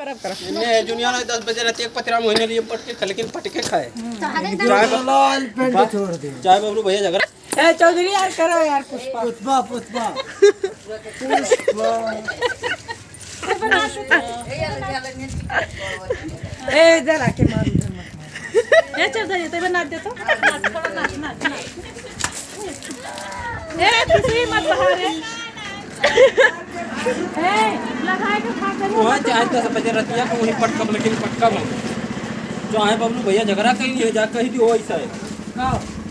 करब करब ने जुनिया ने 10 बजे रात एक पतरा महीने लिए पट के लेकिन पट के खाए चाय लाल पेंट छोड़ दे। चाय बबलू भैया झगड़ा ए चौधरी यार करो यार पुष्पा। पुष्पा पुष्पा। ए इधर आके मार इधर मत मार। ए चौधरी ते नाच दे तो। नाच थोड़ा नाच नाच ए खुशी मत बाहर है ए लगाए के खा वहाँ चाहे 10 बजे रात या वहीं पट कब लेकिन पटका बम चाहे बबलू भैया झगड़ा कहीं नहीं है जा कहीं भी वैसा है।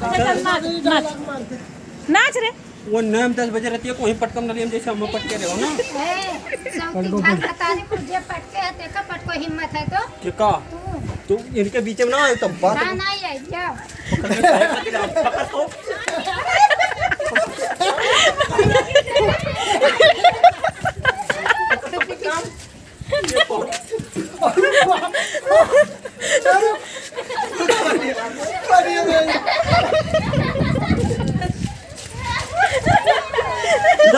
अच्छा नाच नाच। नाच रे। वो नाम 10 बजे रात को वहीं पटकम न लियम जैसे हम पटके रहो ना। पटको पटको। पटको हिम्मत है तो। कि का तू इनके बीच में ना आए तब बात ना नहीं आई जाओ के पकड़ तो।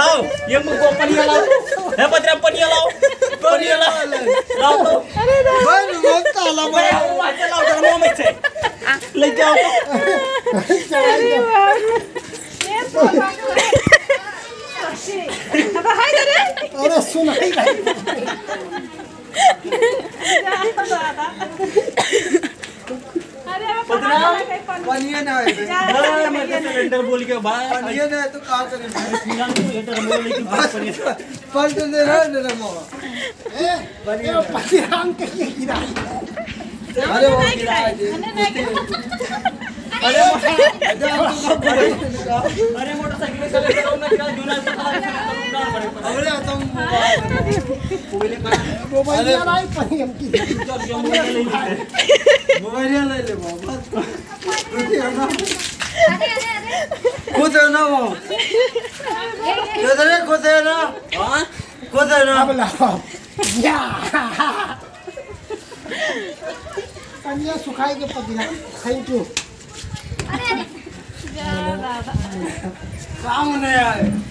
जाओ ये मुझको पनिया लाओ है पत्रा पनिया लाओ पनिया लाओ लाओ तो बन मत ताला मैं वहाँ से लाओ जरा मुँह में से ले जाओ अब हाय रे अरे सुनाई नहीं अरे अब बनिए ना है। अरे मैं तो सिलेंडर बोल के भाई बनिए ना तो का करे सिलेंडर बोल लेकिन बात पनिया पलट दे रहा है ना मोह ए बनिए पतिराम के लिए गिरा अरे वो गिरा है। अरे अरे अरे मोटरसाइकिल से लेकर आओ ना। क्या जूना अरे तुम मोबाइल लाई पनी मोबाइल ले ले बाबा खुद है ना वो खुद है ना खुद है ना या पनिया सुखाई के पतिया थैंक यू काम नहीं आए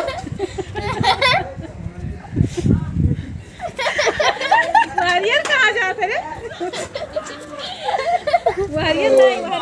Why are you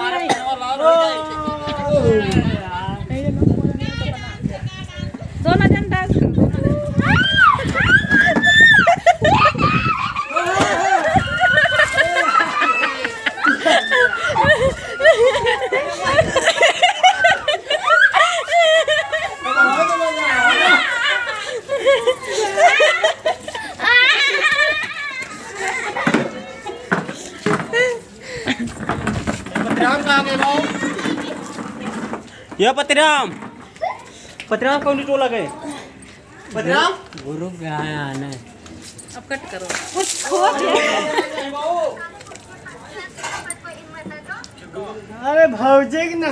ये पतराम पतराम कौन टोला गए? पतराम गुरु गया आना अब कट करो। कुछ अरे भौजे की ना